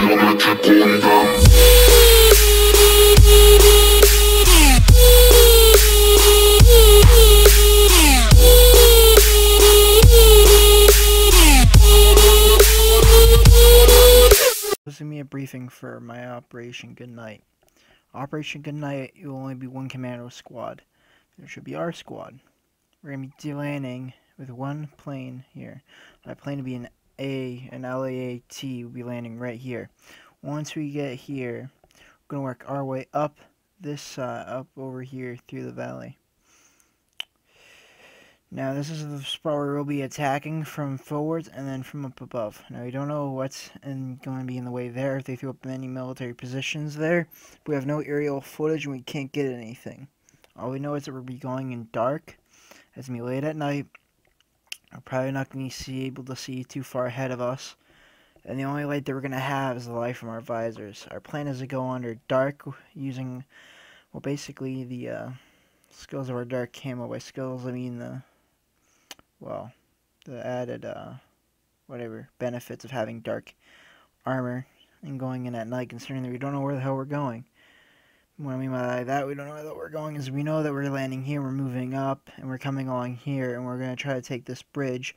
Is me a briefing for my Operation Good Night. Operation Good Night, it will only be one commando squad. There should be our squad. We're gonna be landing with one plane here. My plane will be an A, an LAAT will be landing right here. Once we get here, we're gonna work our way up this uh, up over here through the valley. Now this is the spot where we'll be attacking from forwards and then from up above. Now we don't know what's in, going to be in the way there, if they threw up any military positions there. We have no aerial footage and we can't get anything. All we know is that we'll be going in dark. It's going to be late at night. We're probably not going to be able to see too far ahead of us. And the only light that we're going to have is the light from our visors. Our plan is to go under dark using, well basically the uh, skills of our dark camo. By skills I mean the well, the added, uh, whatever, benefits of having dark armor and going in at night, considering that we don't know where the hell we're going. What I mean by that, we don't know where we're going, is we know that we're landing here, we're moving up, and we're coming along here, and we're going to try to take this bridge.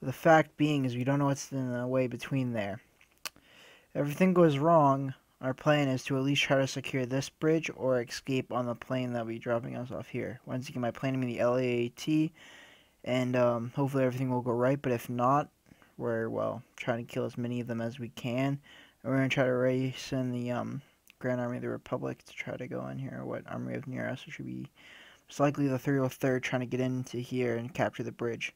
The fact being is we don't know what's in the way between there. If everything goes wrong, our plan is to at least try to secure this bridge or escape on the plane that will be dropping us off here. Once again, my plane, I mean the LAAT, and um, hopefully everything will go right. But if not, we're well trying to kill as many of them as we can. And we're gonna try to race in the um, Grand Army of the Republic to try to go in here. What army of have near us? It should be most likely the 303rd trying to get into here and capture the bridge.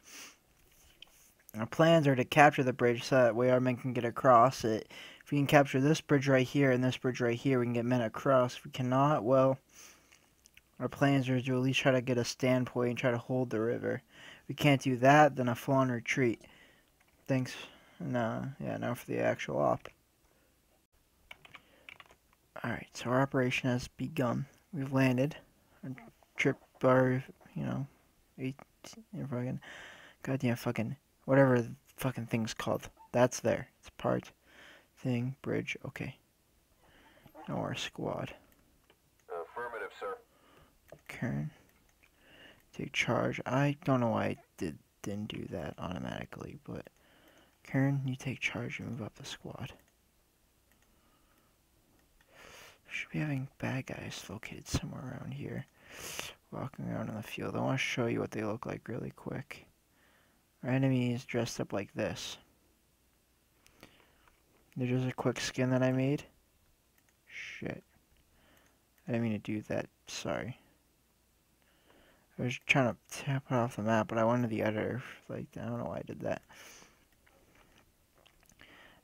Our plans are to capture the bridge so that way our men can get across it. If we can capture this bridge right here and this bridge right here, we can get men across. If we cannot, well, our plans are to at least try to get a standpoint and try to hold the river If we can't do that, then a full on retreat. Thanks. No, yeah, now for the actual op. Alright, so our operation has begun. We've landed. Our trip bar, you know, eight, fucking, goddamn fucking, whatever the fucking thing's called. That's there. It's part, thing, bridge, okay. Now our squad. Affirmative, sir. Karen take charge. I don't know why I did, didn't do that automatically, but Karen, you take charge and move up the squad. Should be having bad guys located somewhere around here. Walking around in the field. I want to show you what they look like really quick. Our enemy is dressed up like this. There's just a quick skin that I made. Shit. I didn't mean to do that. Sorry. I was trying to tap it off the map, but I wanted the editor. Like, I don't know why I did that.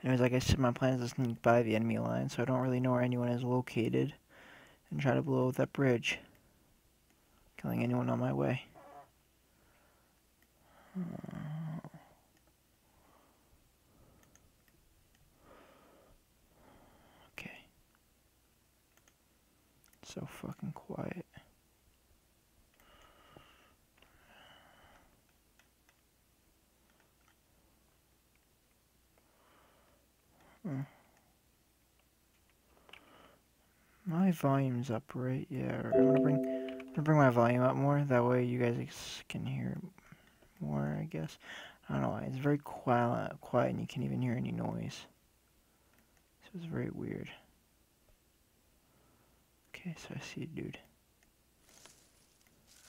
Anyways, like I said, my plan is to sneak by the enemy line, so I don't really know where anyone is located. And try to blow up that bridge. Killing anyone on my way. Okay. So fucking quiet. Hmm. My volume's up, right? Yeah, I'm gonna bring, I'm gonna bring my volume up more. That way you guys can hear more, I guess. I don't know why. It's very quiet, quiet, and you can't even hear any noise. So it's very weird. Okay, so I see a dude.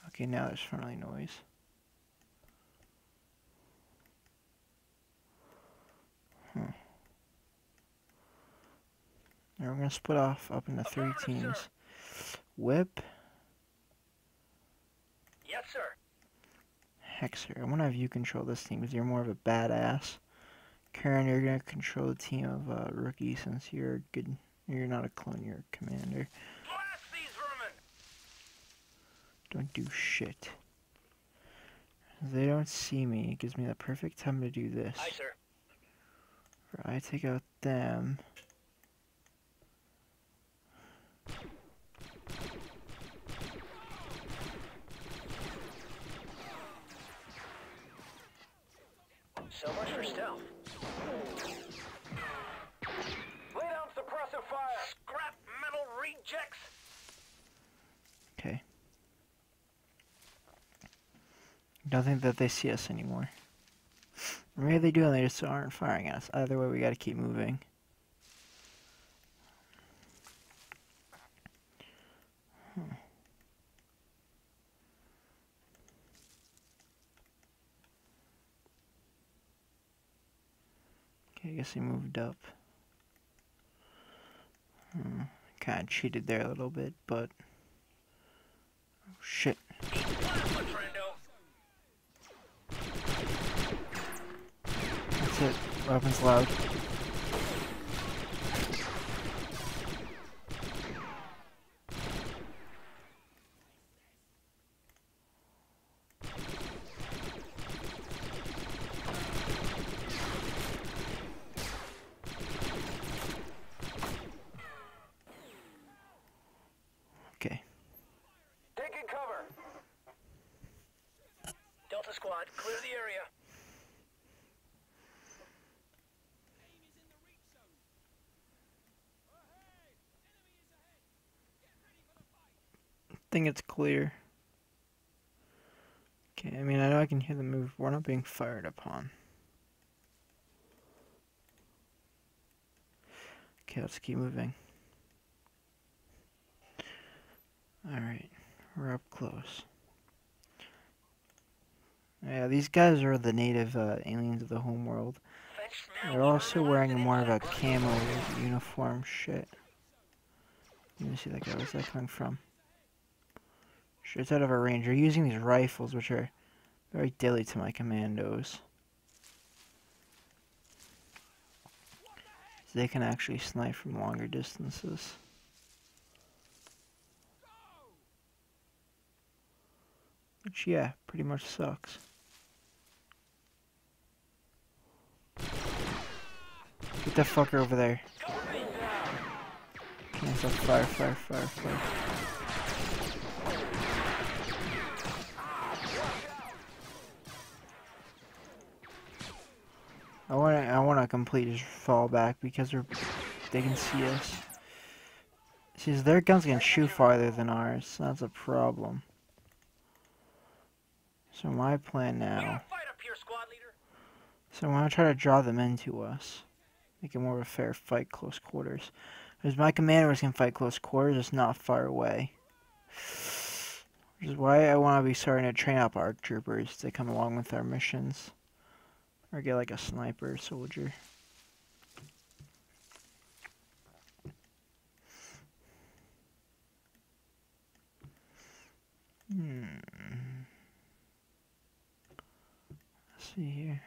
Okay, now there's finally noise. Now we're going to split off up into three teams. Whip. Yes, sir. Hexer. I want to have you control this team because you're more of a badass. Karen, you're going to control the team of uh, rookie since you're good. You're not a clone, you're a commander. Blast these vermin! Don't do shit. They don't see me, it gives me the perfect time to do this. Aye, sir. I take out them. First. Lay down suppressive fire. Scrap metal rejects. Okay. Don't think that they see us anymore. Maybe they do and they just aren't firing at us. Either way, we gotta keep moving. He moved up. Hmm. Kind of cheated there a little bit, but... Oh, shit. That's it. Weapons loud. Okay. Taking cover. Squad, clear the area. think it's clear. Okay, I mean, I know I can hear them move. We're not being fired upon. Okay, let's keep moving. Alright, we're up close. Yeah, these guys are the native uh, aliens of the homeworld. They're also wearing more of a camo uniform shit. Let me see that guy. Where's that coming from? Sure, it's out of our range. They're using these rifles, which are very deadly to my commandos. So they can actually snipe from longer distances. Which, yeah, pretty much sucks. Get the fucker over there. Cancel fire, fire, fire, fire. I want to, I want to complete his fall back because they're, they can see us. See, their guns can shoot farther than ours. So that's a problem. So my plan now. Fight up here, squad leader. So I'm gonna try to draw them into us. Make it more of a fair fight close quarters. Because my commanders can fight close quarters, it's not far away. Which is why I want to be starting to train up our troopers to come along with our missions. Or get like a sniper soldier. Hmm. Let's see here.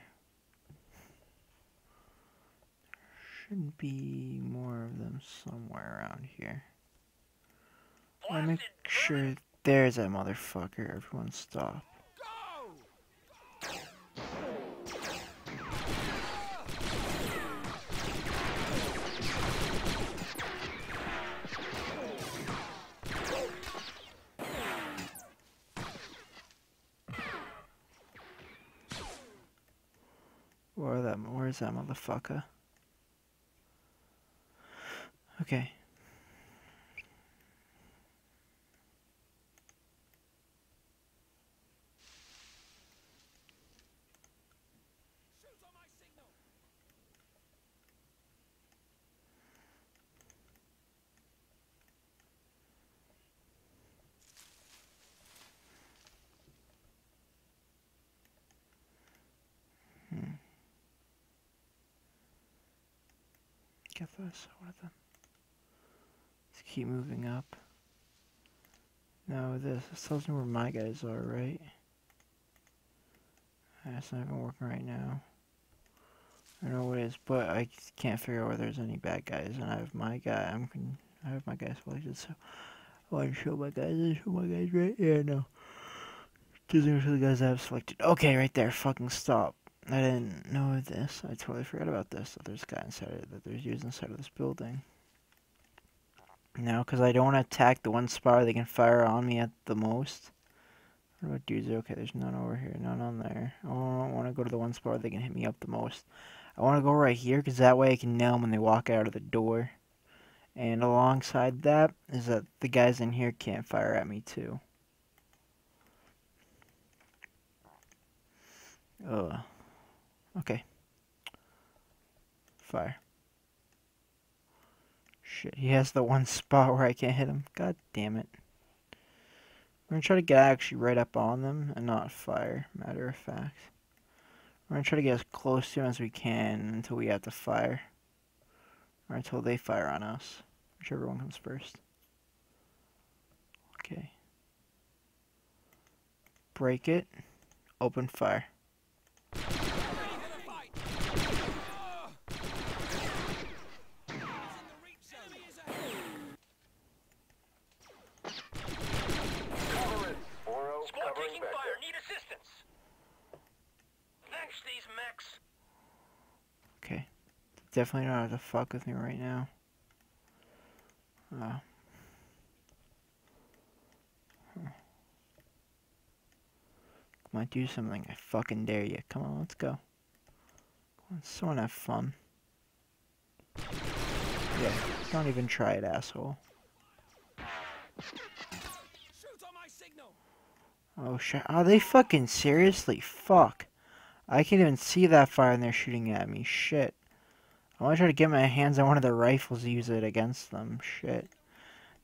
Should be more of them somewhere around here. Me make sure there's that motherfucker. Everyone stop. Where that? Where's that motherfucker? Okay. Hmm. Get this. One of them. Keep moving up. No, this, tells me where my guys are, right? That's not even working right now. I don't know what it is, but I can't figure out where there's any bad guys, and I have my guy. I'm I have my guys selected, so I want to show my guys. I show my guys right. Yeah, no. Doesn't show the guys I have selected. Okay, right there. Fucking stop. I didn't know this. I totally forgot about this. That there's a guy inside of, that there's used inside of this building. No, because I don't want to attack the one spot they can fire on me at the most. What about dudes? Okay, there's none over here, none on there. Oh, I don't want to go to the one spot they can hit me up the most. I want to go right here because that way I can nail them when they walk out of the door. And alongside that is that the guys in here can't fire at me too. Oh. Okay. Fire. Shit, he has the one spot where I can't hit him. God damn it. We're gonna try to get actually right up on them and not fire, matter of fact. We're gonna try to get as close to them as we can until we have to fire. Or until they fire on us. Whichever one comes first. Okay. Break it. Open fire. Squad covering taking vector. fire. Need assistance. Thanks, these mechs. Okay. Definitely don't have to fuck with me right now. Uh. Come on, do something. I fucking dare you. Come on, let's go. Come on, someone have fun. Yeah, don't even try it, asshole. Oh shit. Are they fucking seriously? Fuck. I can't even see that fire and they're shooting at me. Shit. I want to try to get my hands on one of their rifles to use it against them. Shit.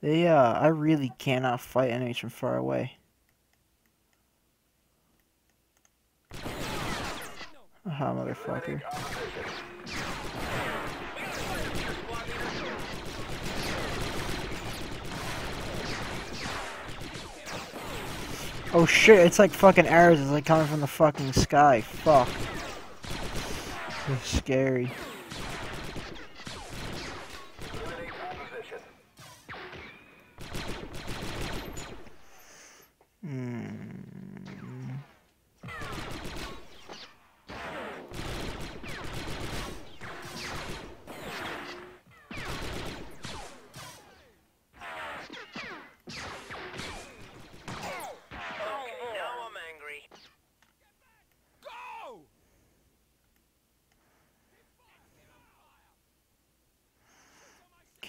They, uh, I really cannot fight enemies from far away. Aha, motherfucker. Oh shit, it's like fucking arrows. It's like coming from the fucking sky. Fuck. It's scary.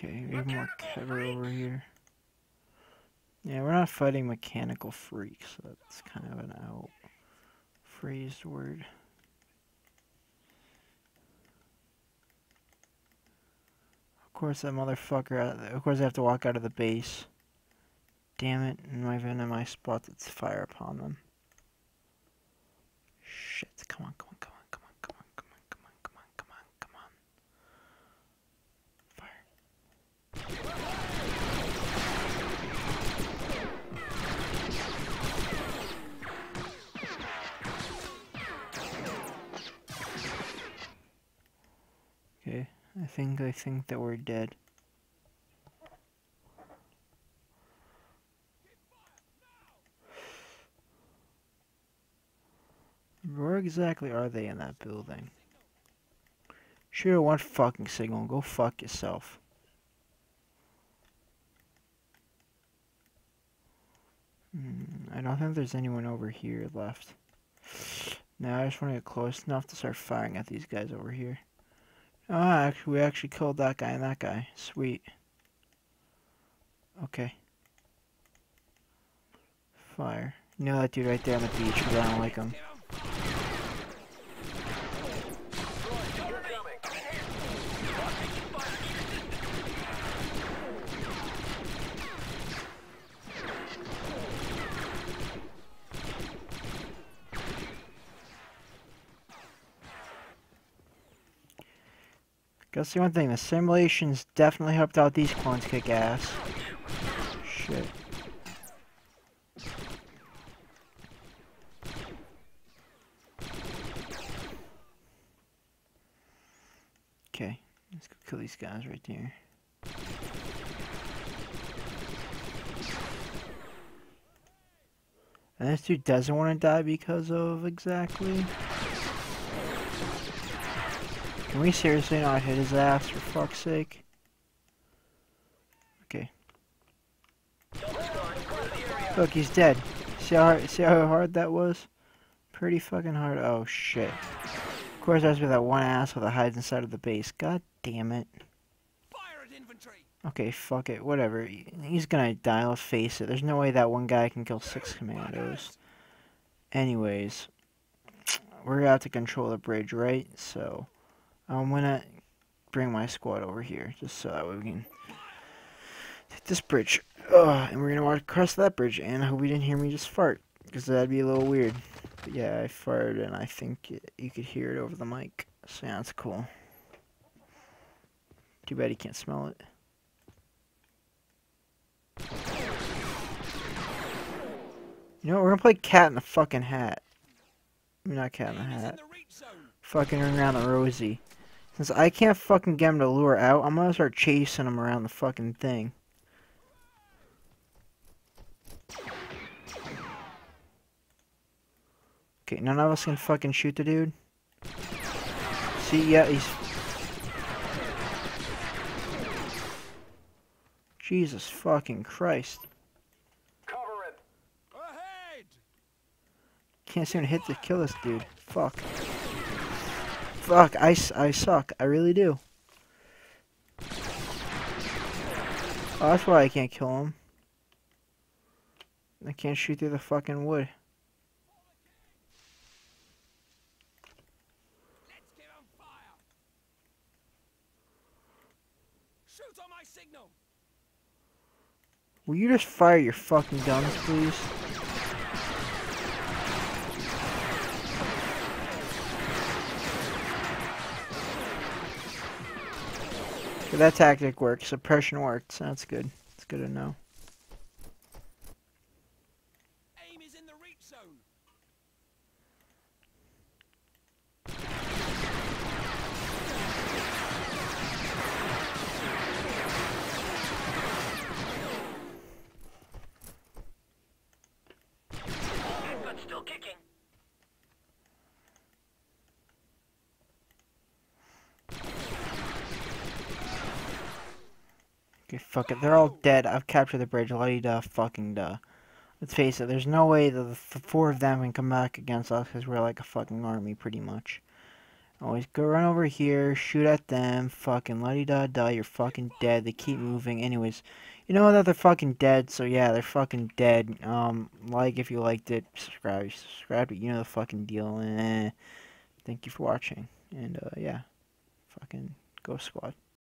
Okay, we have more cover over here. Yeah, we're not fighting mechanical freaks. So that's kind of an out phrased word. Of course, that motherfucker. Of course, I have to walk out of the base. Damn it! And I've been in my spot that's fire upon them. Shit! Come on! Come on! I think I think that we're dead. Where exactly are they in that building? Sure, one fucking signal. Go fuck yourself. Hmm, I don't think there's anyone over here left. Now I just want to get close enough to start firing at these guys over here. Ah, we actually killed that guy and that guy. Sweet. Okay. Fire. You know that dude right there on the beach because I don't like him. Guess the one thing, the simulations definitely helped out these clones kick ass. Shit. Okay, let's go kill these guys right there. And this dude doesn't want to die because of exactly. Can we seriously not hit his ass for fuck's sake? Okay. Look, he's dead. See how hard, see how hard that was? Pretty fucking hard. Oh shit. Of course, that's with that one ass with a hides inside of the base. God damn it. Okay, fuck it, whatever. He's gonna die, let's face it. There's no way that one guy can kill six commandos. Anyways, we're gonna have to control the bridge, right? So, Um, I'm gonna bring my squad over here, just so that we can hit this bridge. Ugh, and we're gonna walk across that bridge, and I hope you didn't hear me just fart, because that'd be a little weird. But yeah, I farted, and I think y- you could hear it over the mic. So yeah, that's cool. Too bad you can't smell it. You know what, we're gonna play cat in the fucking hat. I mean, not cat in the hat. The reach zone. Fucking ring around the rosy. Since I can't fucking get him to lure out, I'm gonna start chasing him around the fucking thing. Okay, none of us can fucking shoot the dude. See, yeah, he's. Jesus fucking Christ. Cover it. Ahead. Can't seem to hit to kill this dude. Fuck. Fuck, I, I suck. I really do. Oh, that's why I can't kill him. I can't shoot through the fucking wood. Will you just fire your fucking guns, please? That tactic worked. Suppression worked. That's good. It's good to know. Aim is in the reach zone. But still kicking. Okay, fuck it. They're all dead. I've captured the bridge. La da fucking duh. Let's face it. There's no way that the four of them can come back against us because we're like a fucking army, pretty much. Always go run over here, shoot at them, fucking la da da. You're fucking dead. They keep moving. Anyways, you know that they're fucking dead. So yeah, they're fucking dead. Um, like if you liked it, subscribe, subscribe. You know the fucking deal. Eh. Thank you for watching, and uh, yeah, fucking go squad.